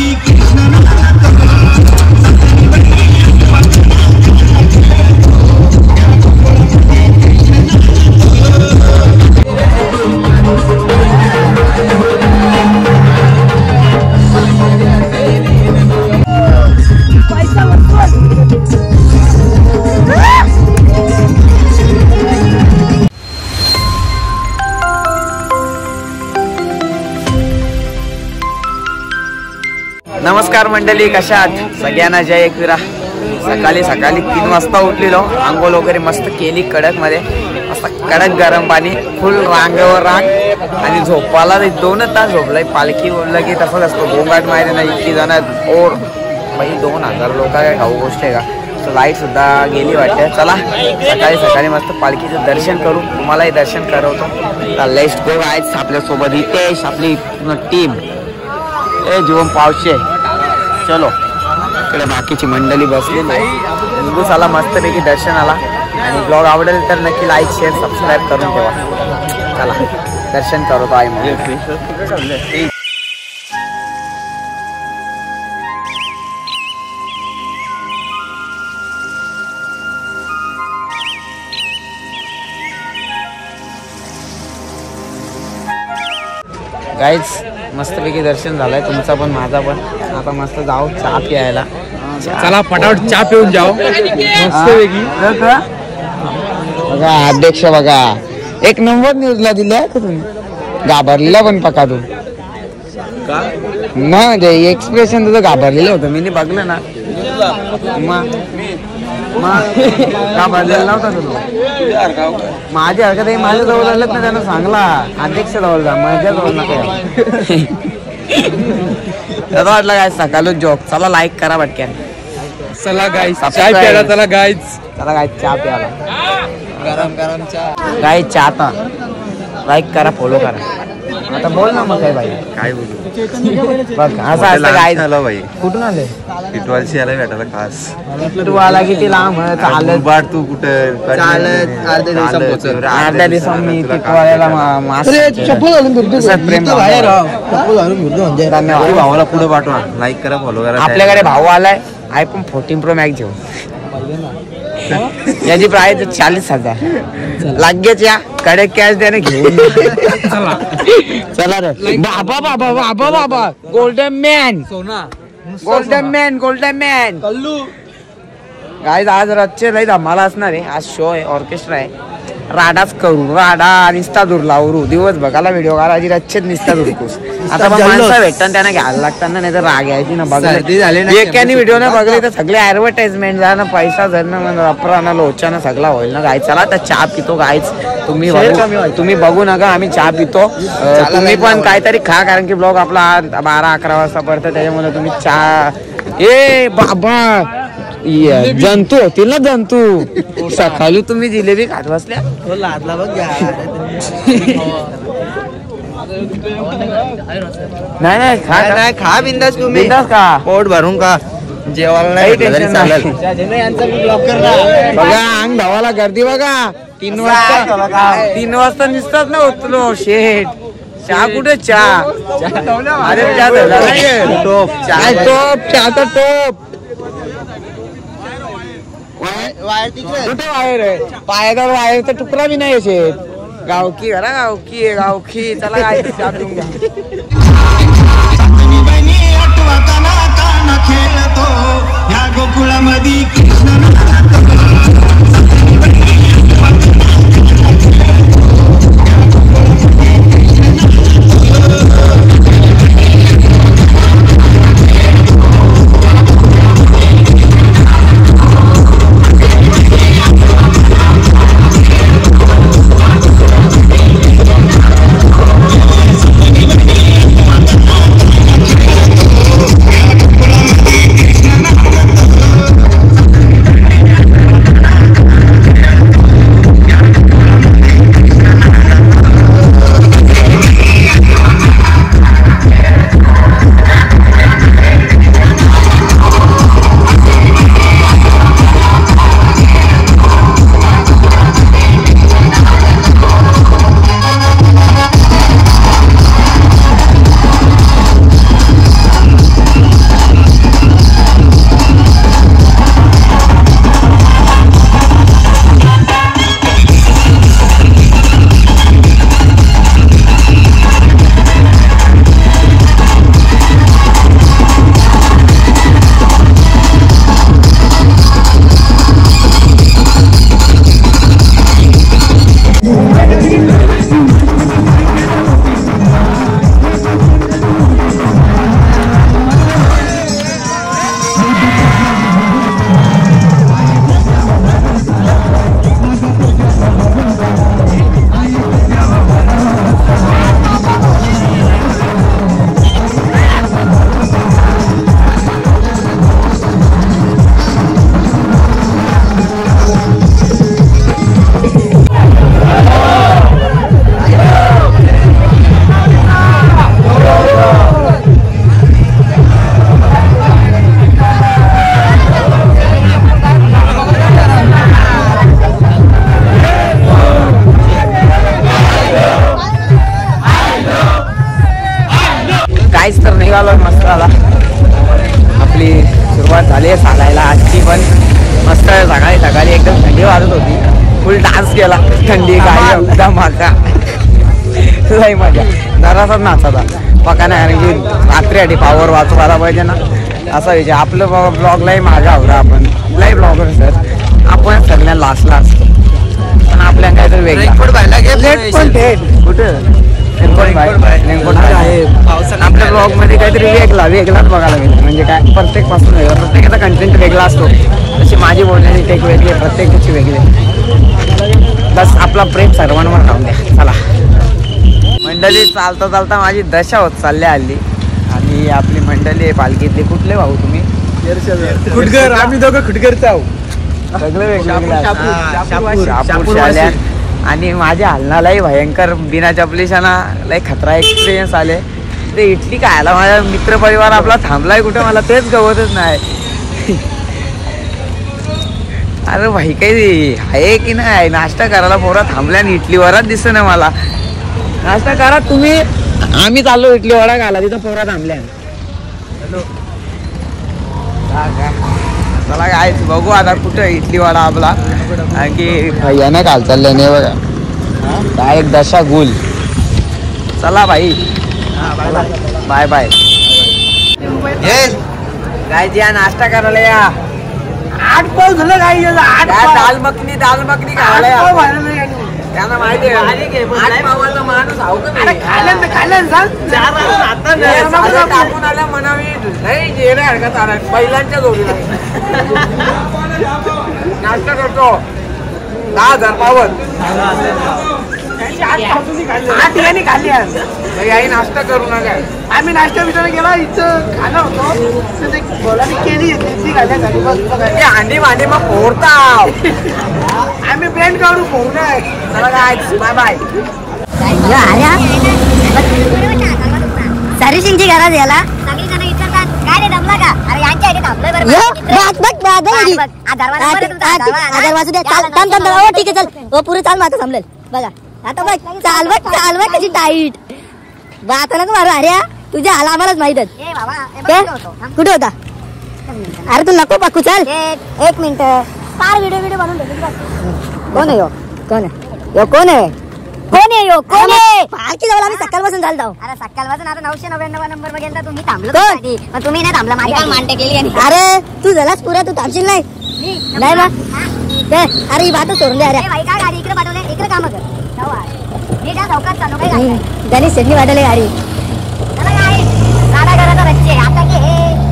the नमस्कार मंडळी कशा आहात सगळ्यांना जय एकविरा. सकाळी सकाळी तीन वाजता उठलेलो. आंघोळ वगैरे मस्त केली कडकमध्ये मस्त कडक गरम पाणी फुल रांगेवर रांग. आणि झोपाला दोन तास झोपलाय. पालखी बोललं की तसंच असतो. गोंगाट माहिती नाही इतकी जण ओर. बाई दोन हजार लोक काय खाऊ गोष्ट आहे का? लाइट सुद्धा गेली वाटते. चला सकाळी सकाळी मस्त पालखीचं दर्शन करू. तुम्हालाही दर्शन करवतो. लेस्ट गो आहेत आपल्यासोबत. हितेश आपली टीम ए जीवन पावशे. चलो. इकडे बाकीची मंडळी बसलेली आहे. निघूसाला मस्तपैकी दर्शनाला आणि ब्लॉग आवडेल तर नक्की लाईक शेअर सबस्क्राईब करून ठेवा. चला दर्शन करतो आई मग. गाईज मस्तपैकी दर्शन झालंय. तुमचा पण माझा पण. आता मस्त जाऊ चहा प्यायला. चला पटापट चहा पिऊन जाओ मस्तपैकी. बघा अध्यक्ष बघा. एक नंबर न्यूजला दिल्या का तुम्ही? घाबरलेला पण पका तू. म्हणजे एक्सप्रेशन तुझं घाबरलेलं होतं. मी बघलं ना. मग मग घाबरलेला नव्हता तू माझ्या हरकत आहे माझ्या जवळ आलं ना त्यानं सांगला. अध्यक्ष जवळ जा माझ्या जवळ नका त्याचा वाटलं काय सकाळच जॉब चला लाईक करा पटक्यान चला गाईस. चाय प्यायला चला गाईच चला काय चहा प्याला गरम गरम चहा. काय चहा आता. लाईक करा फॉलो करा. आता बोल ना मग काय भाई? काय बोलू? बघ असं असतं काय झालं बाई कुठून आले? टिटवालशी आला भेटायला खास. तू आला किती लांब? आहे? चालत. बाट तू कुठं? चालत अर्ध्या दिवसात पोहोचल. अर्ध्या दिवसात मी टिकवायला मा- मास्क तसंच प्रेम धन्यवाद. भावाला पुढे पाठवा. लाईक करा फॉलो करा आपल्याकडे भाऊ आलाय. आयफोन फोर्टीन प्रो मॅक्स घेऊन. याची प्राइस चाळीस हजार. लागेच या. कडे कॅश द्याने घेऊन. चला. रे. बाबा बाबा बाबा बाबा गोल्डन मॅन सोना. Golden man golden man Kallu. Guys आज रातचे लई धमाला असणार आहे. आज शो आहे ऑर्केस्ट्रा आहे. राडाच करू राडा निस्ता दूर लावरू. दिवस बघायला व्हिडिओ काढायची रातचेच निस्ता दूरकूस आता मग माणसं भेटतात त्यांना घ्यायला लागतात ना नाही तर राग यायची ना सर्दी झाली ना, बघा एकाने व्हिडिओ ना बघले तर सगळे ऍडव्हर्टाइजमेंट जा ना पैसा धरणं म्हणजे वापरा लोचाना सगळा होईल ना गाय चला तर चहा पितो गायच तुम्ही तुम्ही बघू नका आम्ही चहा पितो. तुम्ही पण काहीतरी खा कारण की ब्लॉग आपला बारा अकरा वाजता पडतं त्याच्यामुळे तुम्ही चहा ए बाबा! ये, जंतू होतील ना जंतू सकाळी तुम्ही जिलेबी खात बसल्या? लादला बघ नाही नाही खा नाही खा. बिंदास तुम्ही. बिनधास्त खा. पोट भरून का जेवायला नाही टेन्शन. चालेल. बघा अंग धावाला गर्दी बघा. तीन वाजता तीन वाजता निसतात ना उतलो. शेठ चहा कुठे? चहा. अरे चहा. टोप. चहा टोप. चहाचा टोप. कुठे वायर आहे. पायाचा वायरचा तुकडा बी नाही आहे शेठ गावकी घरा गावकी आहे, गावकी. चला काय ते चहा पिऊन घ्या. या गोकुळामध्ये कृष्ण जरासाच नाचाचा पका नाही कारण की रात्रीसाठी पावर वाचवायला पाहिजे ना. असा विचार आपलं ब्लॉगलाही मागा आवडा आपण. लई ब्लॉगर सर. आपण सगळ्या लास्टला असतो. पण आपल्या काहीतरी वेगळं. पण कुठं? आपल्या ब्लॉगमध्ये काहीतरी वेगळा वेगळाच बघायला गेलं म्हणजे काय? प्रत्येकपासून वेगळा. प्रत्येकाचा कंटेंट वेगळा असतो. तशी माझी बोलण्याची टेक वेगळी प्रत्येकाची वेगळी. बस आपला प्रेम सर्वांवर राहून द्या. चला. मंडळी चालता चालता माझी दशा होत चालल्या हल्ली. आणि आपली मंडळी आहे पालखीतली कुठले भाऊ तुम्ही? खुटगर आम्ही दोघं खुटगरच आहो. सगळे वेगवेगळे आहेत. आणि माझ्या हलनालाही भयंकर बिना चपलीशाना लय खतरा एक्सपिरियन्स आले. ते इटली खायला माझा मित्र परिवार आपला थांबलाय कुठे? मला तेच गवतच नाही. अरे भाई काही आहे की नाही? नाश्ता करायला पोरा थांबल्या आणि इडली वरात दिसत ना मला. नाश्ता करा तुम्ही आम्ही चाललो इडली वडा घाला तिथं पोरा थांबल्या चला काय बघू आता कुठं इडली वडा आपला. की भैयाने काल चालले नाही बघा. डायरेक्ट दशा गुल. चला भाई. बाय बाय काय या नाश्ता करायला या. आठ पाऊस झालं काही आठ काय दाल मखनी दाल मखनी खायला त्यांना माहिती आहे. माणूस हाव का नाही? हे साधं टाकून आल्या मनावी नाही जेणे हरकत आला बैलांच्या जोडीला. नाश्ता करतो. दहा हजार पावन आठ ठिकाणी खाल्ली आज. आई नाश्ता करू नका. आम्ही नाश्ता गेला इथं खाणं होतो. ते केली ती खाल्ल्या घरी बस मग फोडताव. आम्ही पेंट काढू फोन आहे चला काय बाय बाय सर्व्हिसिंगची गरज याला. सगळी जण विचारतात काय रे दमला का? अरे यांच्या इथे थांबलोय बरं बघ. बघ बघ आधार वाजू दे चाल थांब थांब हो ठीक आहे चल. हो पुरे चाल माझं थांबलेल. बघा. आता बघ चाल बघ चाल बघ कशी टाईट आता नको मारू अरे तुझ्या हाला आम्हालाच माहितच काय? कुठे होता? अरे तू नको पाकू चल. एक मिनिट. फार व्हिडिओ व्हिडिओ बनवून कोण आहे यो? कोण आहे? यो कोण आहे? कोण आहे यो? कोण आहे? पालखी जवळ आम्ही सकाळपासून चालतो अरे सकाळपासून आता नऊशे नव्याण्णव नंबर बघेल तुम्ही थांबलो तुम्ही नाही थांबला माझी केली अरे तू झालास पुरा तू थांबशील नाही. ते, अरे ही बात सोडून दे अरे. गाडी इकडे पाठवले इकडे काम कर. गणेश सिडनी वाटले गाडी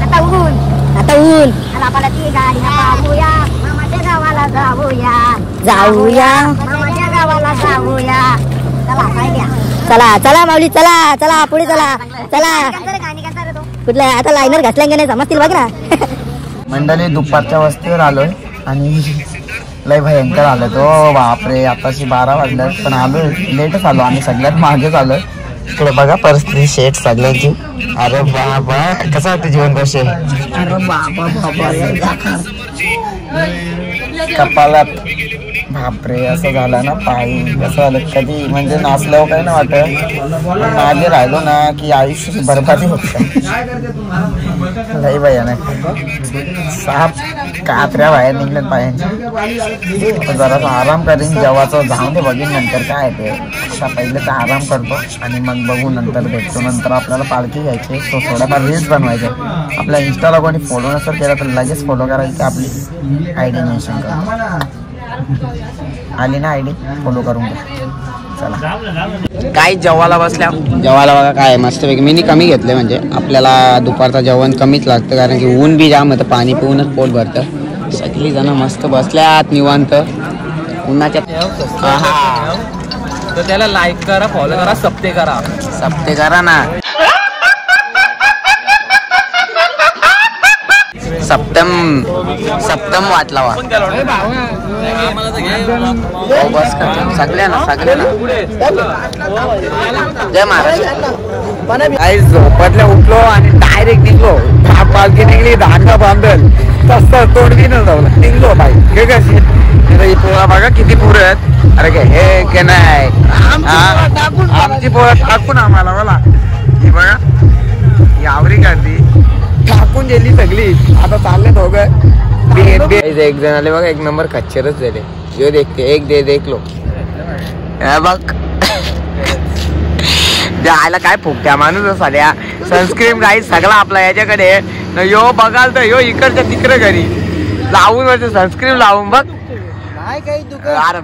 आता ऊन आता ऊन आपण ती गाडी पाहूया मामाच्या गावाला जाऊया जाऊया मामाच्या गावाला जाऊया चला चला माऊली चला चला पुढे चला चला. कुठला आता लाईनर घासल्या नाही समजतील बघ ना. मंडळी दुपारच्या वस्तीवर आलोय आणि लय भयंकर आलं. तो बापरे आताशी बारा वाजल्यात पण आलो लेटच आलो आम्ही सगळ्यात मागेच आलोय इकडे बघा परिस्थिती शेट सगळ्यांची अरे बाबा कसं वाटतं जीवन कसे? कपालात बापरे असं झालं ना पायी. कसं झालं? कधी? म्हणजे नाचल्यावर काही ना वाटत. पण मागे राहिलो ना की आयुष्य बरबादी होत लई भयानक. साप कात्र्या बाहेर निघल्यात पायांच्या. जरा आराम करीन. जेव्हाचं जाऊन ते बघीन नंतर काय ते. अशा पहिले तर आराम करतो आणि मग बघू नंतर भेटतो. नंतर आपल्याला पालखी घ्यायची तो थोड्याफार रील्स बनवायचे आपल्या इंस्टाला कोणी फॉलो नसतं केला तर लगेच फॉलो करायची आपली आय डी मेन्शन करू. आली ना आय डी फॉलो करून घ्या. चला. काय जेवायला बसल्या? जेवायला बघा काय मस्तपैकी मी कमी घेतले म्हणजे. आपल्याला दुपारचं जेवण कमीच लागतं. कारण की ऊन बी जाम होतं. पाणी पिऊनच पोट भरतं. सगळी जण मस्त बसल्यात निवांत. उन्हाच्या हा तर त्याला लाईक करा फॉलो करा सप्ते करा. सप्ते करा ना. सप्तम सप्तम वाट लावा हो, बस का सगळ्यांना सगळ्यांना जय महाराज. झोपटल्या उठलो आणि डायरेक्ट निघलो. दहा पालखी निघली धागा बांधल तसं तोंड बी न जाऊ निघलो बाई. हे कशी ही पोळा बघा किती पोरं आहेत. अरे काय हे के नाही? आमची पोळा टाकून आम्हाला बोला. ही बघा ही आवडी गर्दी टाकून गेली सगळी. आता चालले दोघं. एक जण आले बघा एक नंबर कच्चरच झाले. यो देखते एक दे देखलो बघ. द्यायला काय फुकट्या माणूस साध्या सनस्क्रीन काही सगळा आपला याच्याकडे न यो बघाल तर यो इकडच्या तिकडे घरी. लावून सनस्क्रीन लावून बघ. काही दुकान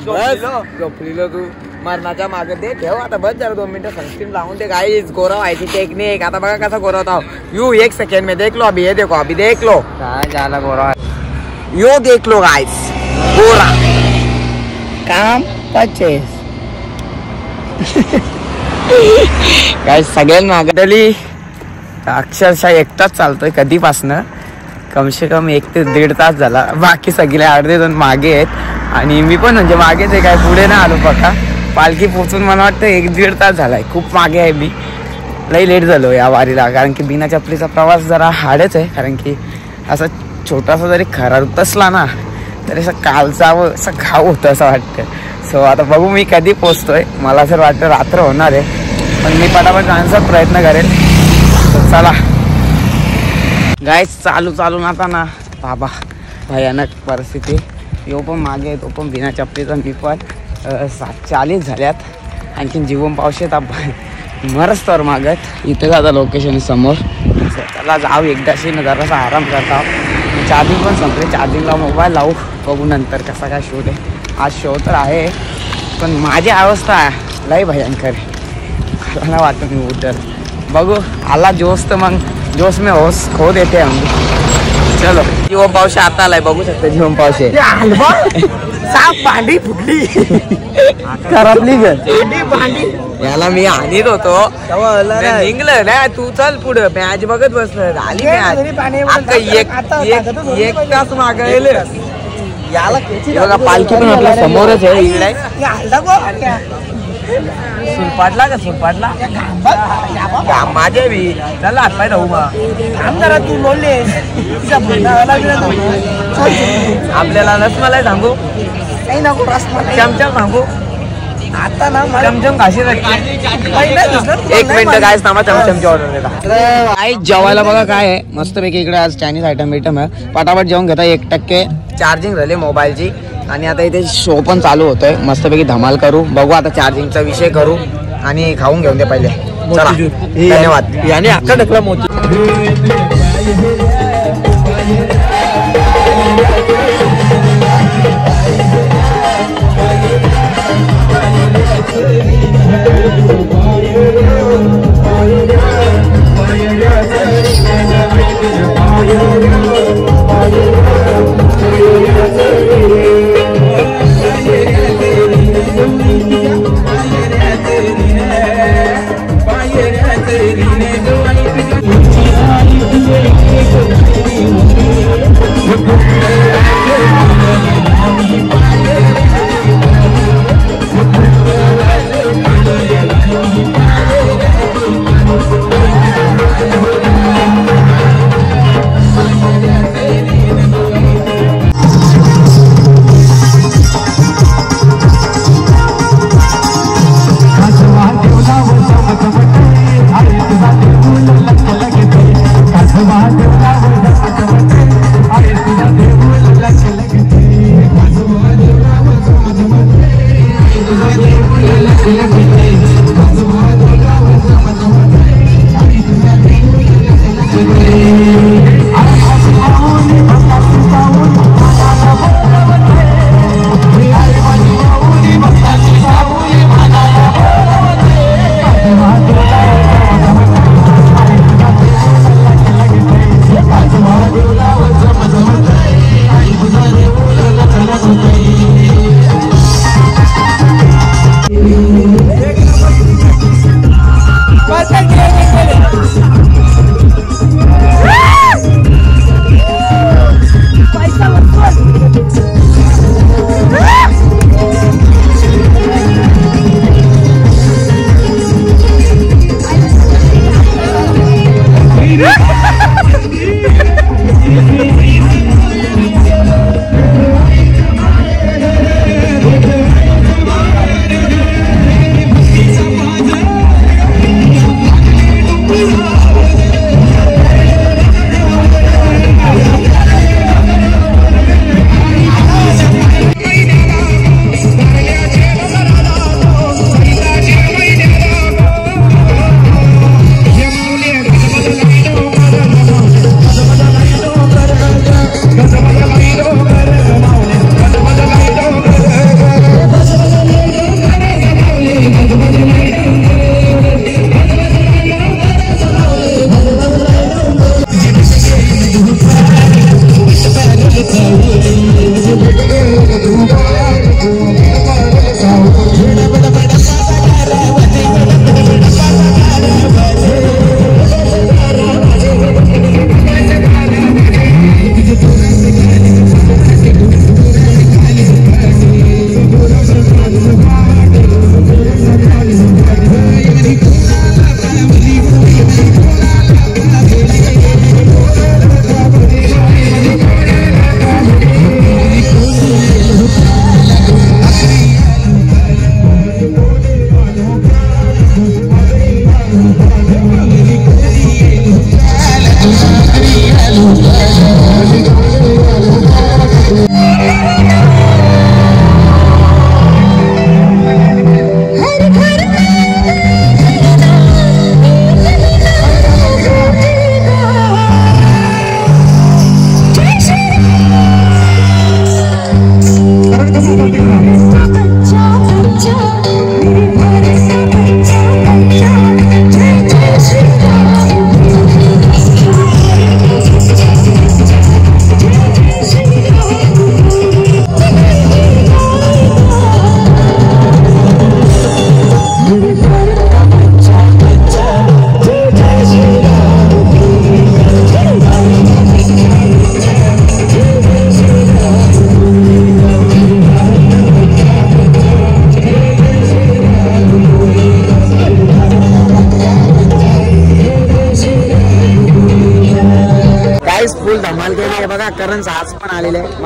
झोपलीलो. तू. मरणाच्या मागे दे. ठेव आता बस जरा दोन मिनिटं सनस्क्रीन लावून दे. काही गोरा व्हायची टेक्निक आता बघा कसा गोरा होता. यू एक सेकंड में देख लो अभी ये देखो अभी देख लो काय झाला गोरा? यो देख लो गाइस गोरा. काम पचेस काय सगळ्यांना अक्षरशः एकटाच चालतोय कधीपासनं. कमसे कम एक ते दीड तास झाला. बाकी सगळे अर्धे दोन मागे आहेत. आणि मी पण म्हणजे मागेच आहे काय पुढे ना आलो पका पालखी पोचून मला वाटतं एक दीड तास झालाय खूप मागे आहे मी. लई लेट झालो या वारीला कारण की बिना चपलीचा प्रवास जरा हाडच आहे कारण की असा छोटासा जरी खराब तसला ना तरी असं कालचावं असं घाव होतं असं वाटतं. सो आता बघू मी कधी पोचतोय मला असं वाटतं रात्र होणार आहे. पण मी पटापट जाण्याचा प्रयत्न करेल. चला गायच चालू. चालून आता ना बाबा भयानक परिस्थिती. यो पण मागे तो पण बिना चपलीचा मी पण सात चाळीस झाल्यात. आणखीन जीवन पावशेत आपण मरच तर मागत. इथं जाता लोकेशन समोर. त्याला जाऊ एकदाशी ना जरासा आराम करता. चार्जिंग पण संपले चार्जिंगला मोबाईल लावू. बघू नंतर कसा काय शो दे आज शो तर आहे पण माझी अवस्था लय भयंकर मला वाटतं मी उतर बघू आला जोश तर मग जोश में होश खो देते हम चलो. जीवन पावशे आता आलाय बघू शकता. जीवन पावशे. साप भांडी फुटली. भांडी भांडी. याला मी आणीत होतो. मी निघलं ना तू चल पुढं. मॅच बघत बसलं मॅच आता एक तास मागायला. याला पालखी पण आपल्या समोरच आहे. इकडे या. सुरपाटला का सुरपाटला बघ, माझे बी चला हात पाय धावू मग थांब जरा तू लोले तिचा भुंडा लागला तर. आपल्याला नस मला सांगू काही नको नाही. चमचम सांगू आता ना चमचम. तुला एक मिनिट. काय थांबा चमचमची ऑर्डर देता काय जेवायला बघा काय आहे मस्तपैकी इकडे आज चायनीज आयटम बिटम आहे पटापट जेवण घेता एक टक्के चार्जिंग झाले मोबाईलची आणि आता इथे शो पण चालू होतोय मस्तपैकी धमाल करू बघू आता चार्जिंगचा विषय करू आणि खाऊन घेऊन दे पहिले चला धन्यवाद याने अक्का ढकला मोती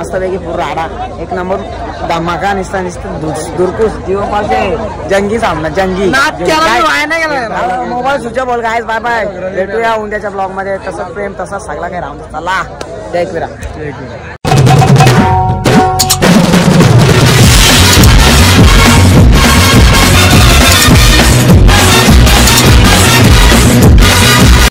मस्तपैकी पूर्ण आडा एक नंबर धमाका निसता निसतं दुरकुस जीवपाचे जंगी सामना जंगी. मोबाईल स्विच बोल काय बाय बाय भेटूया उद्याच्या ब्लॉगमध्ये. तसंच प्रेम तसंच सगळा काही राहून चला. जय एकविरा